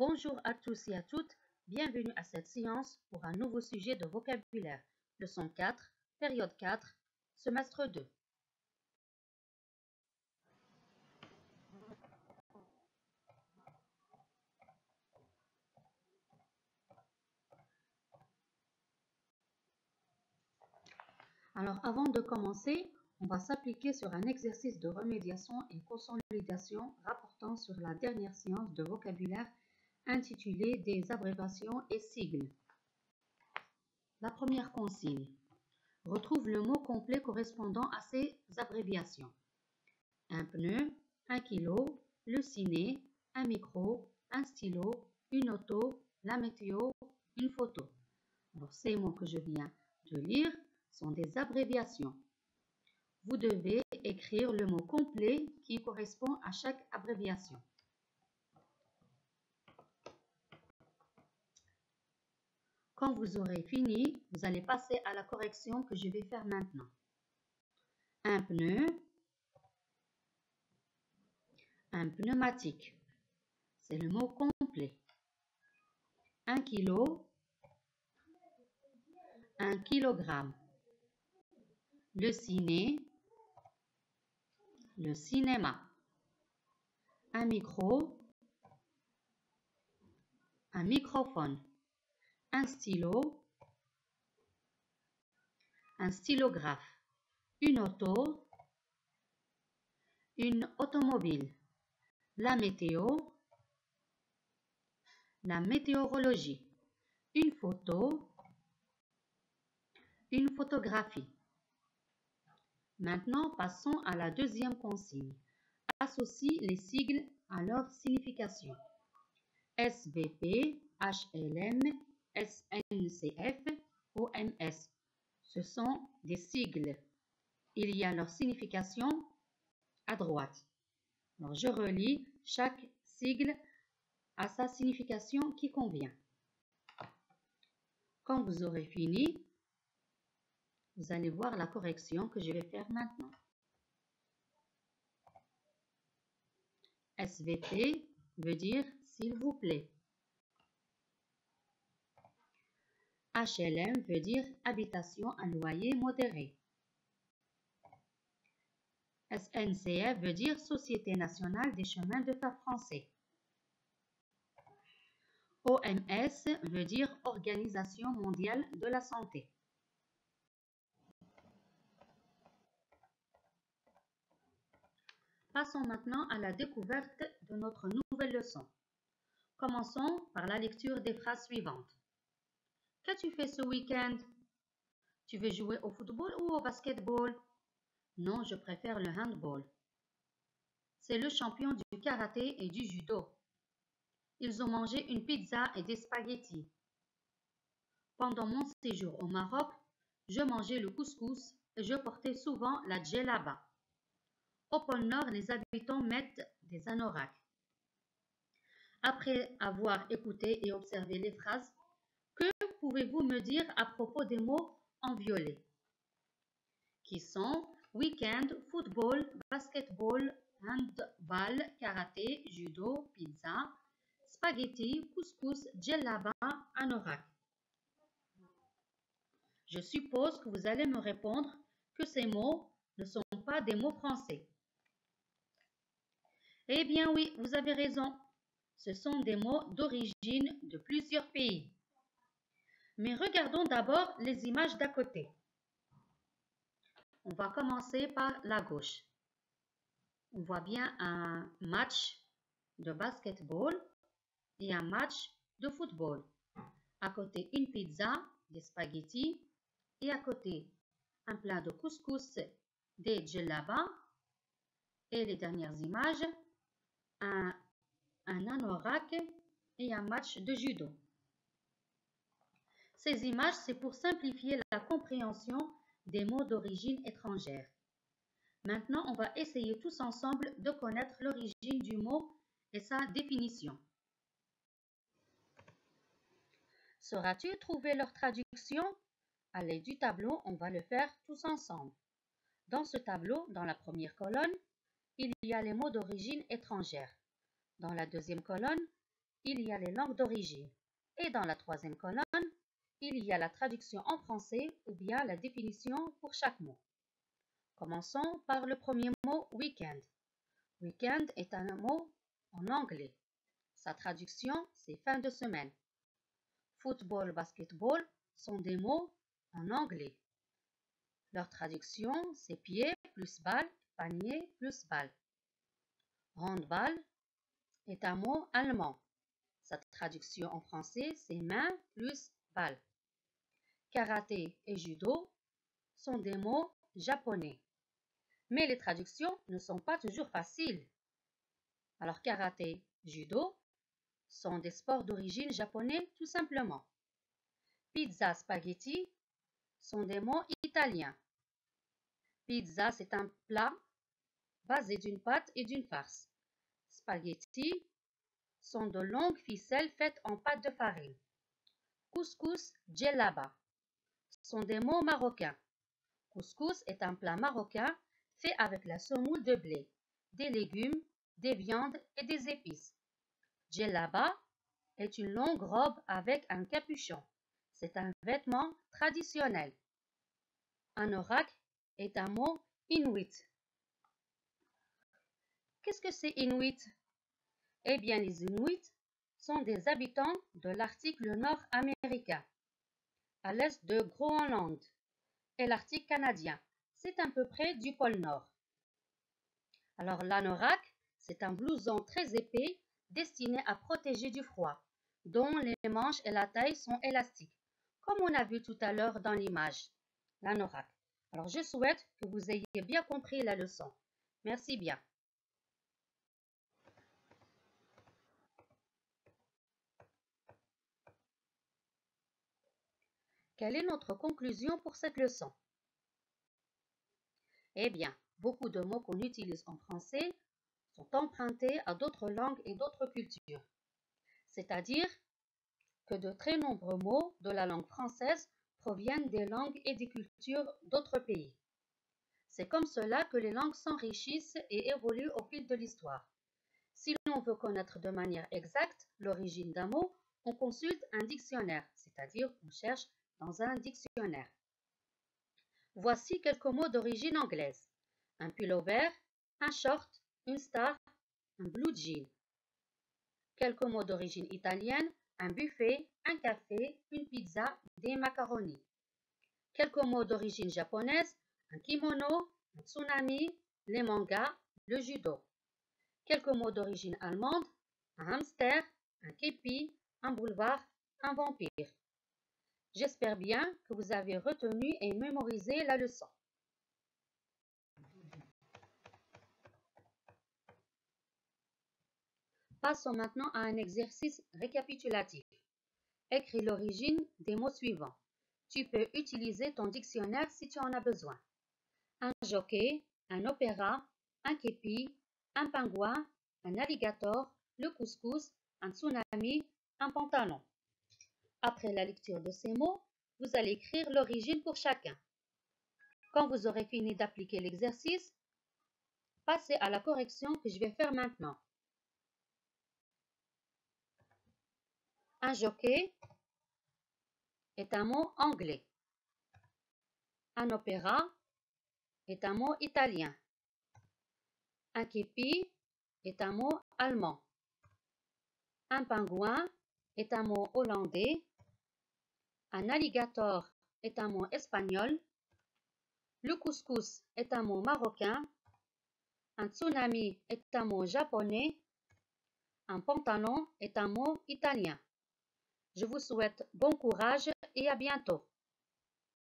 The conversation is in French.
Bonjour à tous et à toutes, bienvenue à cette séance pour un nouveau sujet de vocabulaire, leçon 4, période 4, semestre 2. Alors avant de commencer, on va s'appliquer sur un exercice de remédiation et consolidation rapportant sur la dernière séance de vocabulaire intitulée Des abréviations et sigles. La première consigne. Retrouve le mot complet correspondant à ces abréviations. Un pneu, un kilo, le ciné, un micro, un stylo, une auto, la météo, une photo. Ces mots que je viens de lire sont des abréviations. Vous devez écrire le mot complet qui correspond à chaque abréviation. Quand vous aurez fini, vous allez passer à la correction que je vais faire maintenant. Un pneu, un pneumatique, c'est le mot complet. Un kilo, un kilogramme. Le ciné, le cinéma. Un micro, un microphone. Un stylo, un stylographe. Une auto, une automobile. La météo, la météorologie. Une photo, une photographie. Maintenant, passons à la deuxième consigne. Associe les sigles à leur signification. SVP, HLM, SNCF, OMS. Ce sont des sigles. Il y a leur signification à droite. Je relis chaque sigle à sa signification qui convient. Quand vous aurez fini, vous allez voir la correction que je vais faire maintenant. SVP veut dire s'il vous plaît. HLM veut dire habitation à loyer modéré. SNCF veut dire Société nationale des chemins de fer français. OMS veut dire Organisation mondiale de la santé. Passons maintenant à la découverte de notre nouvelle leçon. Commençons par la lecture des phrases suivantes. Qu'as-tu fait ce week-end? Tu veux jouer au football ou au basketball? Non, je préfère le handball. C'est le champion du karaté et du judo. Ils ont mangé une pizza et des spaghettis. Pendant mon séjour au Maroc, je mangeais le couscous et je portais souvent la djellaba. Au pôle Nord, les habitants mettent des anoraks. Après avoir écouté et observé les phrases, que pouvez-vous me dire à propos des mots en violet Qui sont week-end, football, basketball, handball, karaté, judo, pizza, spaghetti, couscous, djellaba, anorak? Je suppose que vous allez me répondre que ces mots ne sont pas des mots français. Eh bien oui, vous avez raison. Ce sont des mots d'origine de plusieurs pays. Mais regardons d'abord les images d'à côté. On va commencer par la gauche. On voit bien un match de basketball et un match de football. À côté, une pizza, des spaghettis et à côté, un plat de couscous, des djellaba et les dernières images, un, anorak et un match de judo. Ces images, c'est pour simplifier la compréhension des mots d'origine étrangère. Maintenant, on va essayer tous ensemble de connaître l'origine du mot et sa définition. Sauras-tu trouver leur traduction? À l'aide du tableau, on va le faire tous ensemble. Dans ce tableau, dans la première colonne, il y a les mots d'origine étrangère. Dans la deuxième colonne, il y a les langues d'origine. Et dans la troisième colonne, il y a la traduction en français ou bien la définition pour chaque mot. Commençons par le premier mot weekend. Weekend est un mot en anglais. Sa traduction, c'est fin de semaine. Football, basketball sont des mots en anglais. Leur traduction, c'est pied plus balle, panier plus balle. Handball est un mot allemand. Sa traduction en français, c'est main plus balle. Karaté et judo sont des mots japonais. Mais les traductions ne sont pas toujours faciles. Alors karaté, judo sont des sports d'origine japonais tout simplement. Pizza, spaghetti sont des mots italiens. Pizza, c'est un plat basé d'une pâte et d'une farce. Spaghetti sont de longues ficelles faites en pâte de farine. Couscous, djellaba des mots marocains. Couscous est un plat marocain fait avec la semoule de blé, des légumes, des viandes et des épices. Djellaba est une longue robe avec un capuchon. C'est un vêtement traditionnel. Anorak est un mot inuit. Qu'est-ce que c'est inuit? Eh bien, les Inuits sont des habitants de l'Arctique nord-américain, à l'est de Groenland et l'Arctique canadien. C'est à peu près du pôle Nord. Alors l'anorak, c'est un blouson très épais destiné à protéger du froid, dont les manches et la taille sont élastiques, comme on a vu tout à l'heure dans l'image, l'anorak. Alors je souhaite que vous ayez bien compris la leçon. Merci bien. Quelle est notre conclusion pour cette leçon? Eh bien, beaucoup de mots qu'on utilise en français sont empruntés à d'autres langues et d'autres cultures. C'est-à-dire que de très nombreux mots de la langue française proviennent des langues et des cultures d'autres pays. C'est comme cela que les langues s'enrichissent et évoluent au fil de l'histoire. Si l'on veut connaître de manière exacte l'origine d'un mot, on consulte un dictionnaire, c'est-à-dire on cherche dans un dictionnaire. Voici quelques mots d'origine anglaise. Un pullover, un short, une star, un blue jean. Quelques mots d'origine italienne, un buffet, un café, une pizza, des macaronis. Quelques mots d'origine japonaise, un kimono, un tsunami, les mangas, le judo. Quelques mots d'origine allemande, un hamster, un képi, un boulevard, un vampire. J'espère bien que vous avez retenu et mémorisé la leçon. Passons maintenant à un exercice récapitulatif. Écris l'origine des mots suivants. Tu peux utiliser ton dictionnaire si tu en as besoin. Un jockey, un opéra, un képi, un pingouin, un alligator, le couscous, un tsunami, un pantalon. Après la lecture de ces mots, vous allez écrire l'origine pour chacun. Quand vous aurez fini d'appliquer l'exercice, passez à la correction que je vais faire maintenant. Un jockey est un mot anglais. Un opéra est un mot italien. Un képi est un mot allemand. Un pingouin est un mot hollandais un alligator est un mot espagnol. Le couscous est un mot marocain. Un tsunami est un mot japonais. Un pantalon est un mot italien. Je vous souhaite bon courage et à bientôt.